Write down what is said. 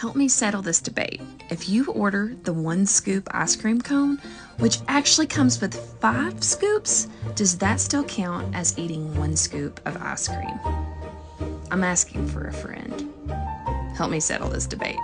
Help me settle this debate. If you order the one scoop ice cream cone, which actually comes with five scoops, does that still count as eating one scoop of ice cream? I'm asking for a friend. Help me settle this debate.